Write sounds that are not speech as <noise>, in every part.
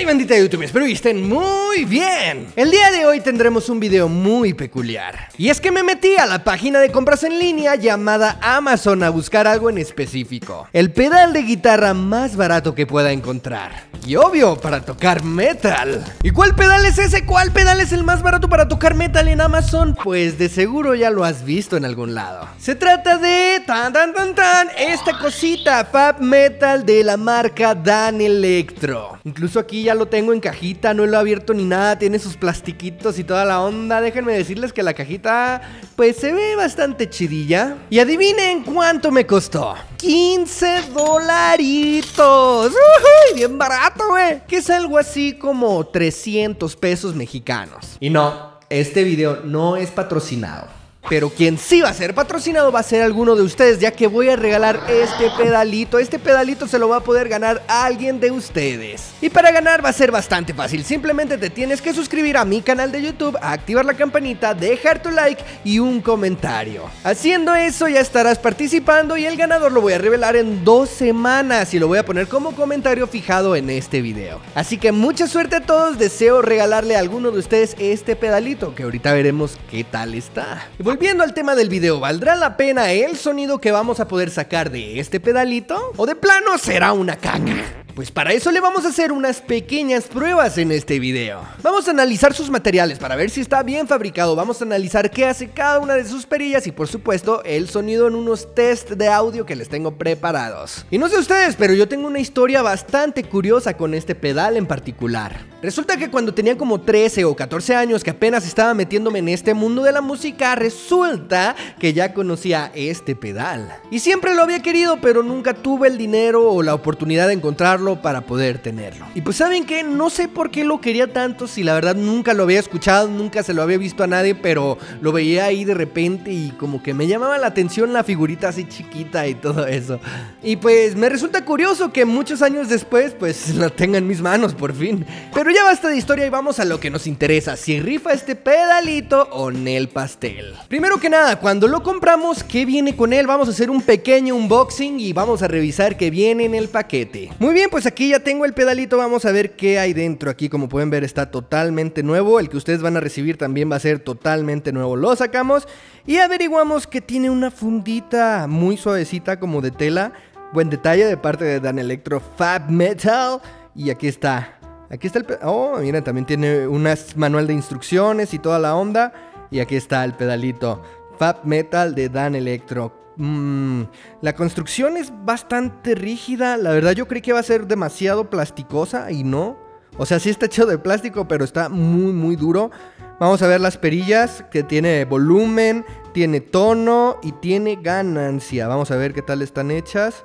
hay bandita de YouTube? Espero que estén muy bien. El día de hoy tendremos un video muy peculiar. Y es que me metí a la página de compras en línea llamada Amazon a buscar algo en específico. El pedal de guitarra más barato que pueda encontrar. Y obvio, para tocar metal. ¿Y cuál pedal es ese? ¿Cuál pedal es el más barato para tocar metal en Amazon? Pues de seguro ya lo has visto en algún lado. Se trata de tan tan tan tan esta cosita Fab Metal de la marca Dan Electro. Incluso aquí ya lo tengo en cajita, no lo he abierto ni nada, tiene sus plastiquitos y toda la onda. Déjenme decirles que la cajita pues se ve bastante chidilla. Y adivinen cuánto me costó. 15 dolaritos. ¡Uy! Bien barato, güey. Que es algo así como 300 pesos mexicanos. Y no, este video no es patrocinado. Pero quien sí va a ser patrocinado va a ser alguno de ustedes, ya que voy a regalar este pedalito. Este pedalito se lo va a poder ganar alguien de ustedes. Y para ganar va a ser bastante fácil. Simplemente te tienes que suscribir a mi canal de YouTube, activar la campanita, dejar tu like y un comentario. Haciendo eso ya estarás participando y el ganador lo voy a revelar en dos semanas y lo voy a poner como comentario fijado en este video. Así que mucha suerte a todos, deseo regalarle a alguno de ustedes este pedalito, que ahorita veremos qué tal está. Volviendo al tema del video, ¿valdrá la pena el sonido que vamos a poder sacar de este pedalito? ¿O de plano será una caca? Pues para eso le vamos a hacer unas pequeñas pruebas en este video. Vamos a analizar sus materiales para ver si está bien fabricado, vamos a analizar qué hace cada una de sus perillas y por supuesto el sonido en unos test de audio que les tengo preparados. Y no sé ustedes, pero yo tengo una historia bastante curiosa con este pedal en particular. Resulta que cuando tenía como 13 o 14 años que apenas estaba metiéndome en este mundo de la música, resulta que ya conocía este pedal. Y siempre lo había querido, pero nunca tuve el dinero o la oportunidad de encontrarlo para poder tenerlo. Y pues saben que no sé por qué lo quería tanto, si la verdad nunca lo había escuchado, nunca se lo había visto a nadie, pero lo veía ahí de repente y como que me llamaba la atención la figurita así chiquita y todo eso. Y pues me resulta curioso que muchos años después pues <laughs> lo tenga en mis manos por fin. Pero ya basta de historia y vamos a lo que nos interesa, si rifa este pedalito o el pastel. Primero que nada, cuando lo compramos, ¿qué viene con él? Vamos a hacer un pequeño unboxing y vamos a revisar qué viene en el paquete. Muy bien, pues aquí ya tengo el pedalito, vamos a ver qué hay dentro. Aquí como pueden ver está totalmente nuevo, el que ustedes van a recibir también va a ser totalmente nuevo. Lo sacamos y averiguamos que tiene una fundita muy suavecita como de tela. Buen detalle de parte de Dan Electro Fab Metal. Y aquí está. Aquí está el... Oh, miren, también tiene un manual de instrucciones y toda la onda. Y aquí está el pedalito. Fab Metal de Dan Electro. Mm, la construcción es bastante rígida. La verdad yo creí que iba a ser demasiado plasticosa y no. O sea, sí está hecho de plástico, pero está muy, muy duro. Vamos a ver las perillas, que tiene volumen, tiene tono y tiene ganancia. Vamos a ver qué tal están hechas.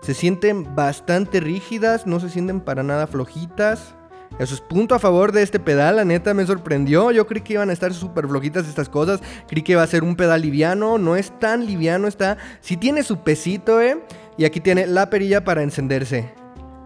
Se sienten bastante rígidas, no se sienten para nada flojitas. Eso es punto a favor de este pedal, la neta me sorprendió. Yo creí que iban a estar súper flojitas estas cosas. Creí que iba a ser un pedal liviano. No es tan liviano, está. Sí tiene su pesito, eh. Y aquí tiene la perilla para encenderse.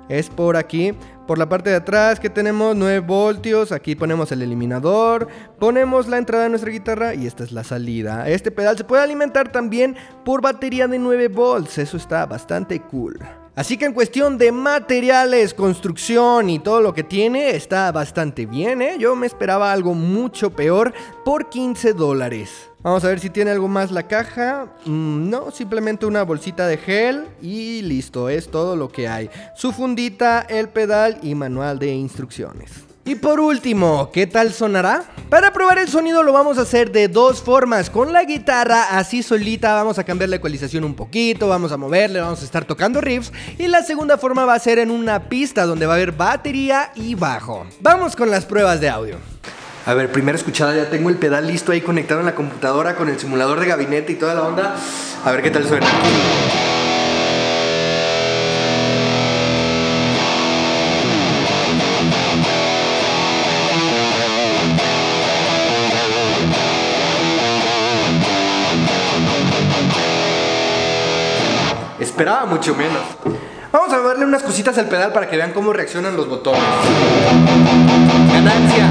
Es por aquí. Por la parte de atrás que tenemos 9 voltios, aquí ponemos el eliminador, ponemos la entrada de nuestra guitarra y esta es la salida. Este pedal se puede alimentar también por batería de 9 volts, eso está bastante cool. Así que en cuestión de materiales, construcción y todo lo que tiene, está bastante bien, ¿eh? Yo me esperaba algo mucho peor por 15 dólares. Vamos a ver si tiene algo más la caja. Mm, no, simplemente una bolsita de gel y listo, es todo lo que hay. Su fundita, el pedal y manual de instrucciones. Y por último, ¿qué tal sonará? Para probar el sonido lo vamos a hacer de dos formas. Con la guitarra así solita vamos a cambiar la ecualización un poquito, vamos a moverle, vamos a estar tocando riffs. Y la segunda forma va a ser en una pista donde va a haber batería y bajo. Vamos con las pruebas de audio. A ver, primera escuchada, ya tengo el pedal listo ahí conectado en la computadora con el simulador de gabinete y toda la onda. A ver qué tal suena. Esperaba mucho menos. Vamos a darle unas cositas al pedal para que vean cómo reaccionan los botones. Ganancia.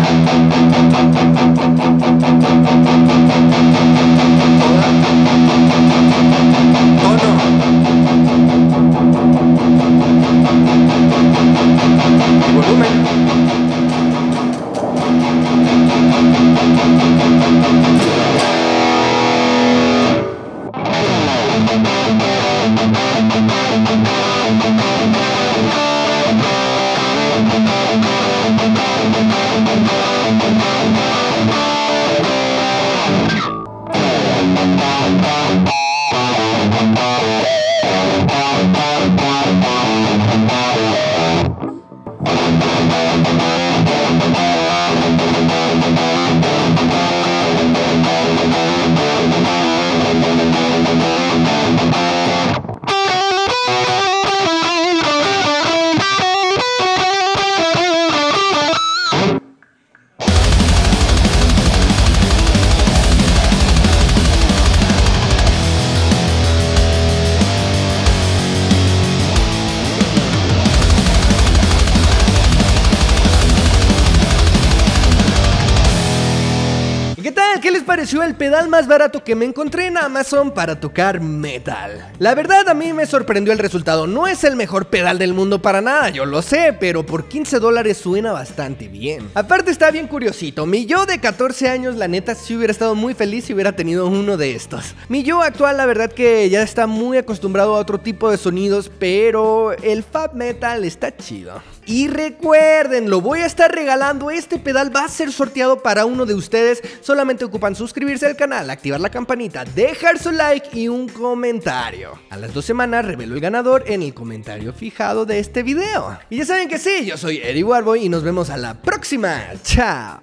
Pareció el pedal más barato que me encontré en Amazon para tocar metal. La verdad a mí me sorprendió el resultado, no es el mejor pedal del mundo para nada, yo lo sé, pero por 15 dólares suena bastante bien. Aparte está bien curiosito, mi yo de 14 años la neta sí hubiera estado muy feliz si hubiera tenido uno de estos. Mi yo actual la verdad que ya está muy acostumbrado a otro tipo de sonidos, pero el fab metal está chido. Y recuerden, lo voy a estar regalando. Este pedal va a ser sorteado para uno de ustedes. Solamente ocupan suscribirse al canal, activar la campanita, dejar su like y un comentario. A las dos semanas revelo el ganador en el comentario fijado de este video. Y ya saben que sí, yo soy Eddie Warboy y nos vemos a la próxima. Chao.